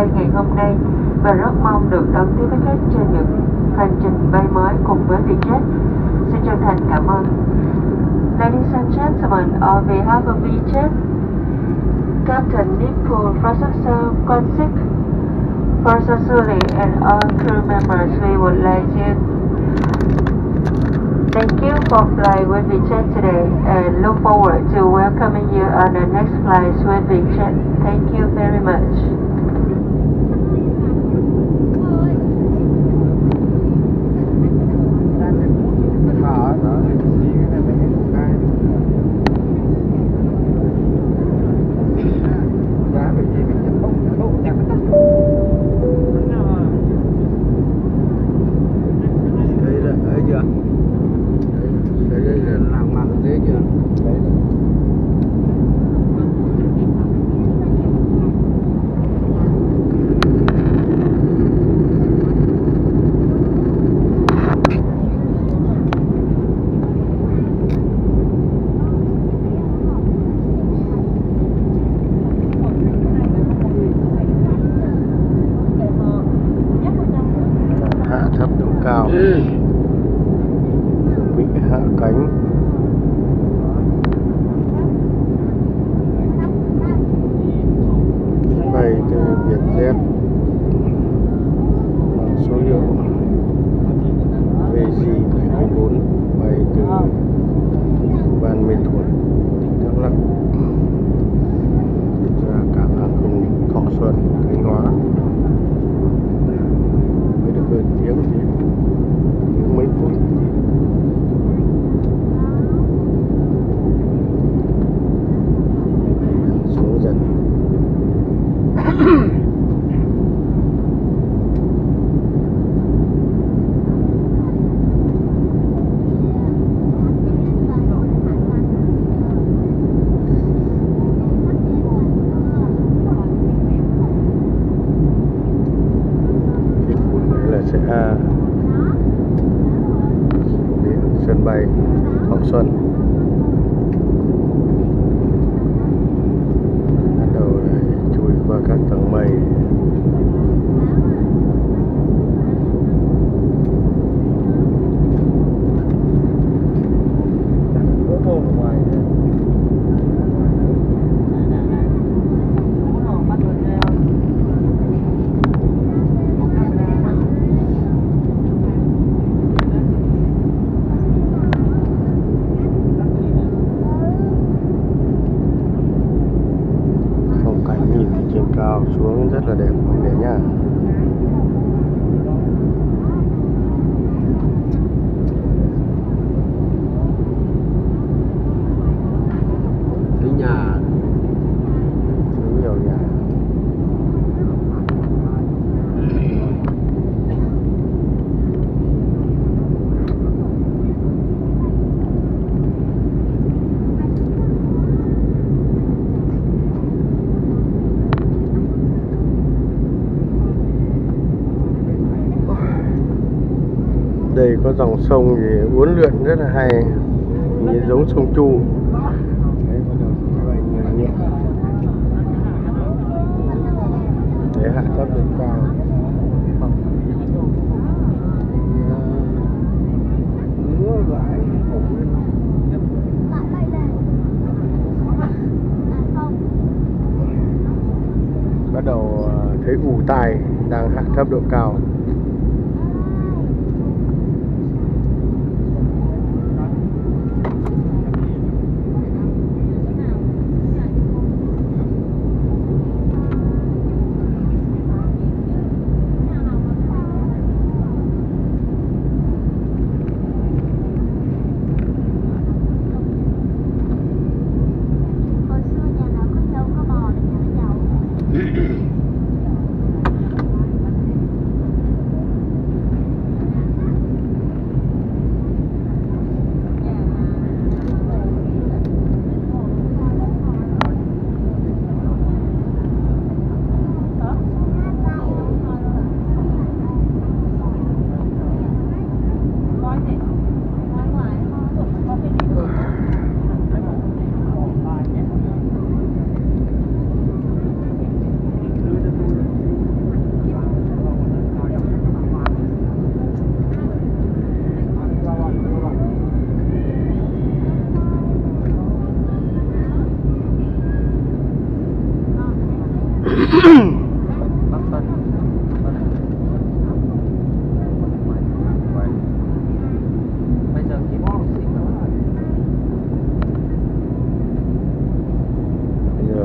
bay ngày hôm nay và rất mong được đón tiếp với khách trên những hành trình bay mới cùng với Vietjet. Xin chân thành cảm ơn. Ladies and gentlemen, on behalf of Vietjet, Captain Nipul, Professor Konsik, Professor Suli and all crew members, we would like to Thank you for flying with Vietjet today and look forward to welcoming you on the next flight with Vietjet. Thank you very much. one. Mình. có dòng sông thì uốn lượn rất là hay, như giống sông chu. Để hạ thấp lên cao. Bắt đầu ờ, thấy ủ tài đang hạ thấp độ cao.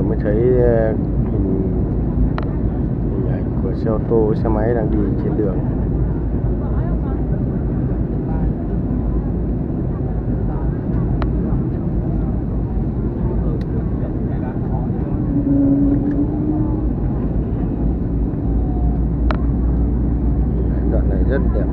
Mới thấy ờ, hình hình ảnh của xe ô tô, xe máy đang đi trên đường. جدا.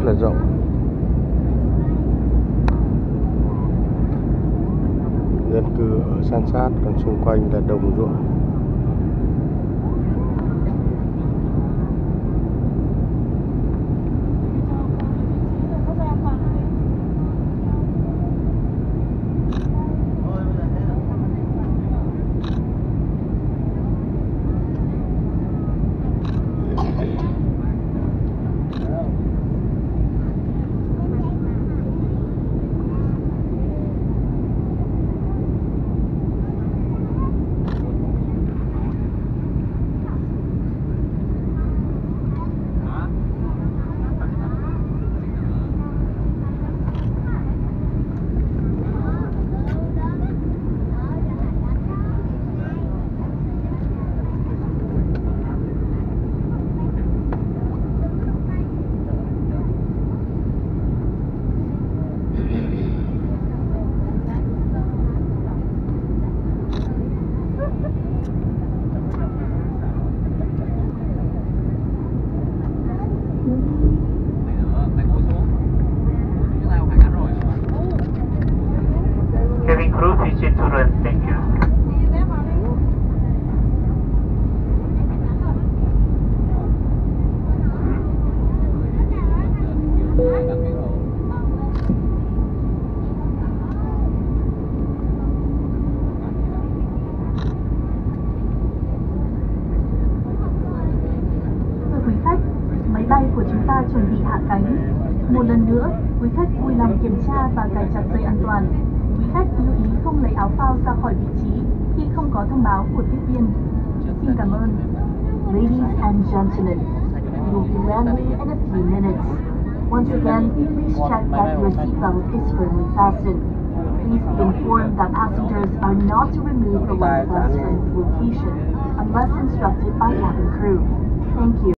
Rất là rộng. Dân cư ở san sát còn xung quanh là đồng ruộng Cabin crew, please check to run. Thank you. Thưa quý khách, máy bay của chúng ta chuẩn bị hạ cánh. Một lần nữa, quý khách vui lòng kiểm tra và cài chặt dây an toàn. Không lấy áo phao ra khỏi vị trí khi không có thông báo của tiếp viên. Xin cảm ơn. Ladies and gentlemen, we will be landing in a few minutes. Once again, please check that your seatbelt is firmly fastened. Please be informed that passengers are not to remove the life vest from its location unless instructed by cabin crew. Thank you.